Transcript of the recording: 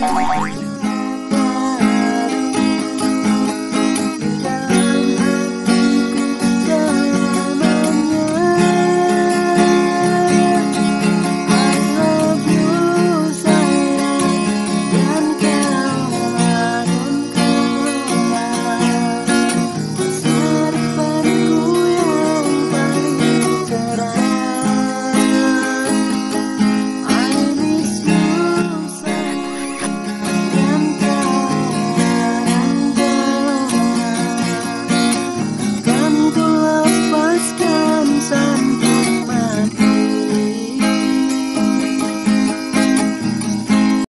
Bye.